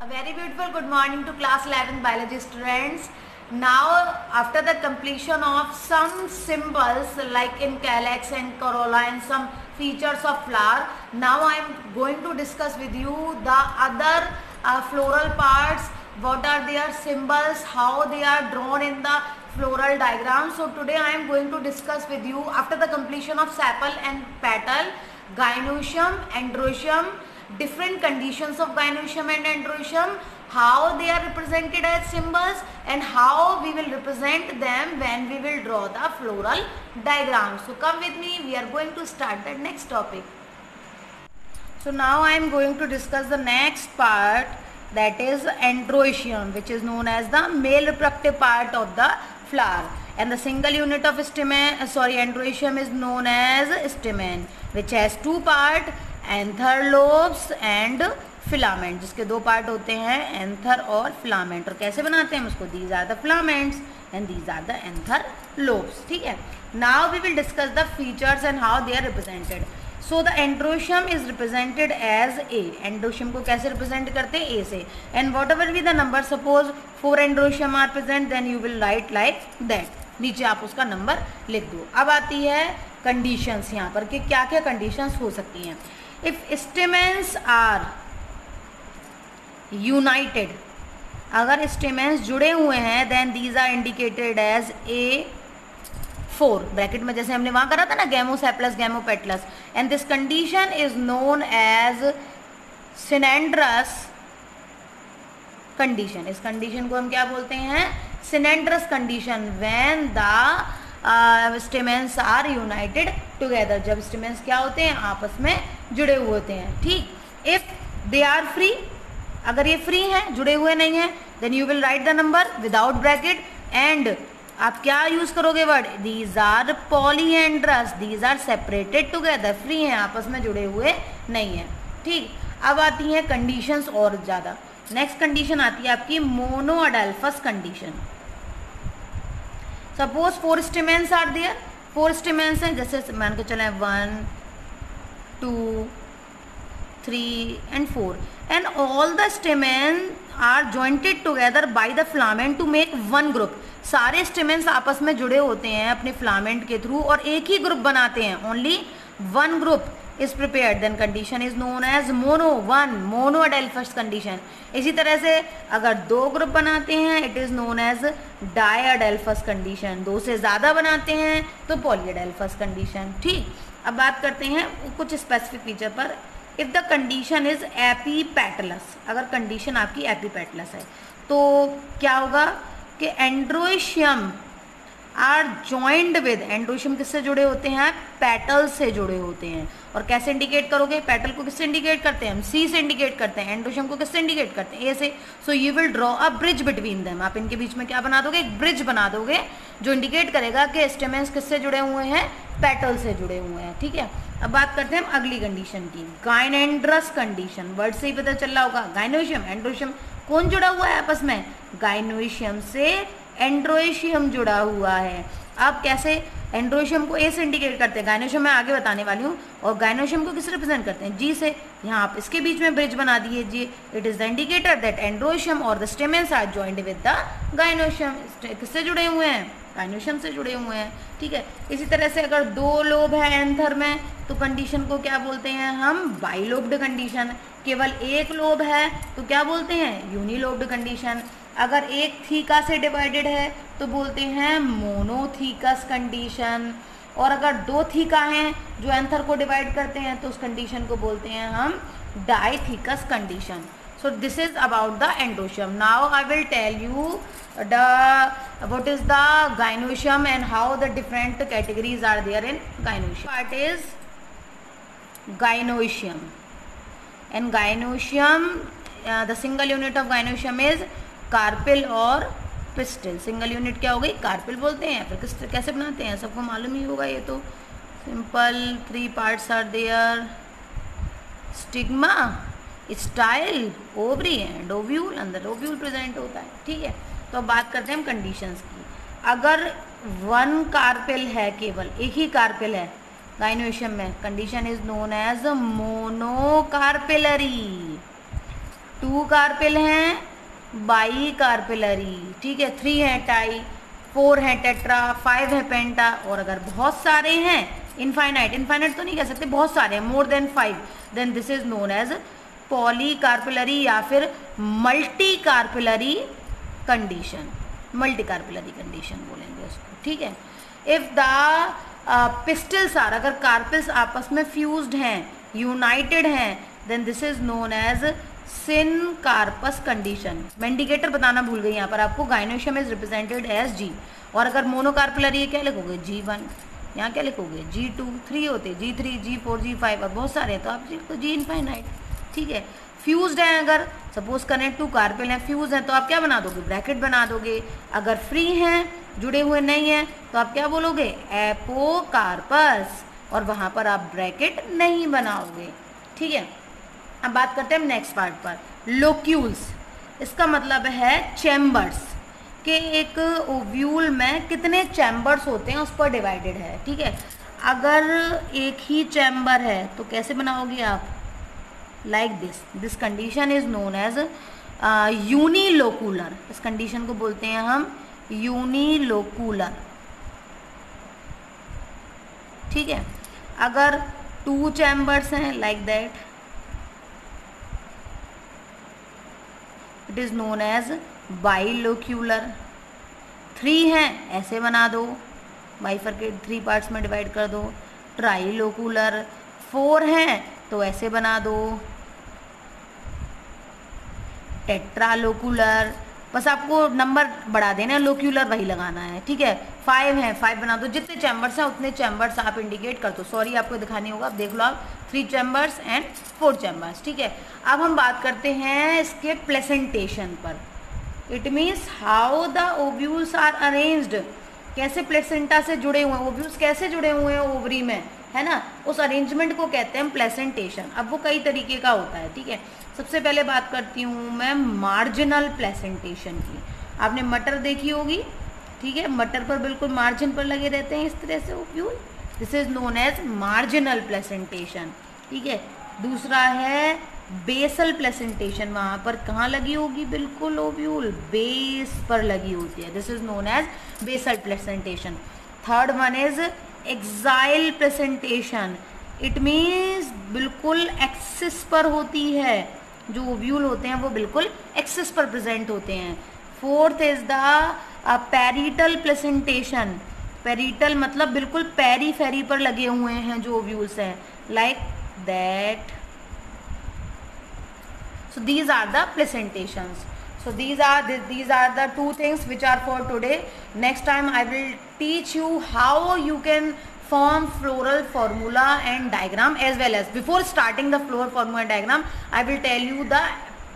A very beautiful good morning to class 11 biology students. Now after the completion of some symbols like in calyx and corolla and some features of flower, now I am going to discuss with you the other uh, floral parts, what are their symbols, how they are drawn in the floral diagram. So today I am going to discuss with you after the completion of sepal and petal, gynoecium, androecium, different conditions of gynoecium and androecium, how they are represented as symbols and how we will represent them when we will draw the floral diagram. So come with me, we are going to start the next topic. So now I am going to discuss the next part that is androecium which is known as the male reproductive part of the flower and the single unit of stamen sorry androecium is known as stamen which has two part anther lobes and filament, जिसके दो part होते हैं, anther और filament. और कैसे बनाते हैं उसको? These are the filaments and these are the anther lobes ठीक है? Now we will discuss the features and how they are represented so the androecium is represented as A androecium को कैसे रिप्रेजेंट करते हैं? ए से। And whatever be the number suppose four androecium are present then you will write like that नीचे आप उसका number लिख दो। अब आती है कंडीशंस यहाँ पर कि क्या क्या कंडीशंस हो सकती हैं। If stamens are united, अगर स्टेमेंस जुड़े हुए हैं then these are indicated as A four bracket में जैसे हमने वहाँ करा था ना gamosepalous gamopetalous and this condition is known as synandrous condition इस कंडीशन को हम क्या बोलते हैं? Synandrous condition when the stamens are united together जब स्टेमेंस क्या होते हैं? आपस में जुड़े हुए होते हैं, ठीक? इफ़ दे आर फ्री अगर ये फ्री हैं, जुड़े हुए नहीं हैं then you will write the number without bracket and आप क्या यूज़ करोगे word these are polyandrous these are separated together free हैं, आपस में जुड़े हुए नहीं हैं, ठीक? अब आती हैं कंडीशंस और ज़्यादा। नेक्स्ट कंडीशन आती है आपकी monadelphous condition suppose four stamens are there four stamens हैं, जैसे मान के चले one two three and four and all the stamen are jointed together by the filament to make one group सारे स्टेमेंस आपस में जुड़े होते हैं अपने फ्लामेंट के थ्रू और एक ही ग्रुप बनाते हैं. Only one group is prepared, then condition is known as mono one, mono adelphous condition. इसी तरह से अगर दो ग्रुप बनाते हैं it is known as diadelphous condition दो से ज़्यादा बनाते हैं तो पॉलीडेल्फस कंडीशन ठीक, अब बात करते हैं कुछ स्पेसिफिक फीचर पर। If the condition is epipetalous अगर कंडीशन आपकी एपीपैटलस है तो क्या होगा कि androecium are joined with androecium किससे जुड़े होते हैं? पेटल से जुड़े होते हैं। और कैसे इंडिकेट करोगे? पेटल को किससे इंडिकेट करते हैं? हम सी से इंडिकेट करते हैं। एंड्रोशियम को किससे इंडिकेट करते हैं? ए से। So you will draw a bridge between them आप इनके बीच में क्या बना दोगे? एक ब्रिज बना दोगे, जो इंडिकेट करेगा कि स्टेमेंस किससे जुड़े हुए हैं? पेटल से जुड़े हुए हैं। ठीक है? अब बात करते हैं हम अगली कंडीशन की। गाइनेंड्रस कंडीशन वर्ड से ही पता चल रहा होगा। गाइनोशियम एंड्रोशियम कौन जुड़ा हुआ है आपस में? गाइनोशियम से एंड्रोशियम जुड़ा हुआ है। आप कैसे एंड्रोशियम को ए से इंडिकेट करते हैं? गाइनोशियम मैं आगे बताने वाली हूँ। और गाइनोशियम को किस रिप्रेजेंट करते हैं? जी से। यहाँ आप इसके बीच में ब्रिज बना दिए। G it is the indicator that androecium और the stamens are joint with the gynoecium किससे जुड़े हुए हैं? गाइनोशियम से जुड़े हुए हैं, ठीक है? इसी तरह से अगर दो लोब है एंथर में तो कंडीशन को क्या बोलते हैं हम? बाइलोब्ड कंडीशन केवल एक लोब है तो क्या बोलते हैं? यूनिलोब्ड कंडीशन अगर एक थीका से डिवाइडेड है तो बोलते हैं मोनोथीकस कंडीशन और अगर दो थीका हैं, जो एंथर को डिवाइड करते हैं तो उस कंडीशन को बोलते हैं हम dithecous condition so this is about the endoecium now i will tell you the what is the gynoecium and how the different categories are there in gynoecium part is gynoecium and gynoecium uh, the single unit of gynoecium is carpel और pistil single unit क्या हो गई carpel बोलते हैं फिर किस कैसे बनाते हैं सबको मालूम ही होगा ये तो simple three parts are there stigma style ovary and ovule अंदर ओव्यूल प्रेजेंट होता है, ठीक है? तो अब बात करते हैं हम कंडीशंस की। अगर वन कार्पेल है केवल, एक ही कार्पेल है गाइनोशियम में condition is known as monocarpellary two carpel हैं बाई कार्पेलरी ठीक है? थ्री है टाई फोर है टेट्रा फाइव है पेंटा और अगर बहुत सारे हैं इनफाइनाइट इनफाइनाइट तो नहीं कह सकते, बहुत सारे हैं more than five then this is known as polycarpellary या फिर multicarpellary condition multicarpellary condition बोलेंगे उसको, ठीक है? इफ़ द पिस्टल्स आर अगर कार्पिल्स आपस में फ्यूज्ड हैं यूनाइटेड हैं then this is known as syncarpous condition मेंडिकेटर बताना भूल गई यहाँ पर आपको gynoecium is represented as G और अगर मोनोकार्पुलर क्या लिखोगे? जी वन यहाँ क्या लिखोगे? जी टू थ्री होते G three G four G five और बहुत सारे हैं तो आप लिखो जी इनफाइनाइट ठीक है? फ्यूज्ड हैं अगर सपोज़ करें टू कार्पेल हैं फ्यूज हैं तो आप क्या बना दोगे? ब्रैकेट बना दोगे। अगर फ्री हैं, जुड़े हुए नहीं हैं तो आप क्या बोलोगे? एपो कार्पस और वहाँ पर आप ब्रैकेट नहीं बनाओगे। ठीक है? अब बात करते हैं नेक्स्ट पार्ट पर। लोक्यूल्स इसका मतलब है चैम्बर्स के एक ओव्यूल में कितने चैम्बर्स होते हैं, उस पर डिवाइडेड है। ठीक है? अगर एक ही चैम्बर है तो कैसे बनाओगे आप? Like this this condition is known as unilocular इस कंडीशन को बोलते हैं हम यूनिलोकुलर ठीक है? अगर टू चैम्बर्स हैं like that it is known as bilocular three हैं, ऐसे बना दो. बाइफरकेट थ्री पार्ट्स में डिवाइड कर दो. ट्राइलोकुलर फोर हैं तो ऐसे बना दो। टेट्रालोकुलर। बस आपको नंबर बढ़ा देना लोक्यूलर वही लगाना है, ठीक है? फाइव है, फाइव बना दो। जितने चैम्बर्स हैं, उतने चैम्बर्स आप इंडिकेट कर दो। सॉरी, आपको दिखानी होगा, आप देख लो आप। Three chambers and four chambers, ठीक है? अब हम बात करते हैं इसके प्लेसेंटेशन पर। It means how the ovules are arranged कैसे प्लेसेंटा से जुड़े हुए हैं? ओव्यूल्स कैसे जुड़े हुए हैं? ओवरी में। है ना? उस अरेंजमेंट को कहते हैं प्लेसेंटेशन अब वो कई तरीके का होता है, ठीक है? सबसे पहले बात करती हूँ मैं मार्जिनल प्लेसेंटेशन की. आपने मटर देखी होगी? ठीक है? मटर पर बिल्कुल मार्जिन पर लगे रहते हैं इस तरह से ovule this is known as marginal placentation ठीक है? दूसरा है बेसल प्लेसेंटेशन वहाँ पर कहाँ लगी होगी? बिल्कुल ओव्यूल बेस पर लगी होती है. This is known as basal placentation third one is axile presentation it means बिल्कुल एक्सिस पर होती है। जो ओव्यूल होते हैं, वो बिल्कुल एक्सिस पर प्रेजेंट होते हैं। Fourth is the parietal presentation parietal मतलब बिल्कुल पैरी फेरी पर लगे हुए हैं जो ओव्यूल्स हैं। Like that so these are the presentations. So these are the, these are the two things which are for today. Next time i will teach you how you can form floral formula and diagram as well as before starting the floral formula diagram i will tell you the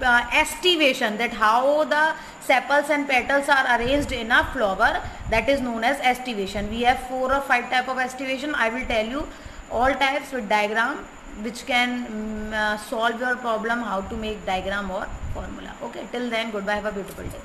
uh, estivation that how the sepals and petals are arranged in a flower that is known as estivation we have four or five type of estivation i will tell you all types with diagram which can um, solve your problem how to make diagram or formula. Okay till then goodbye have a beautiful day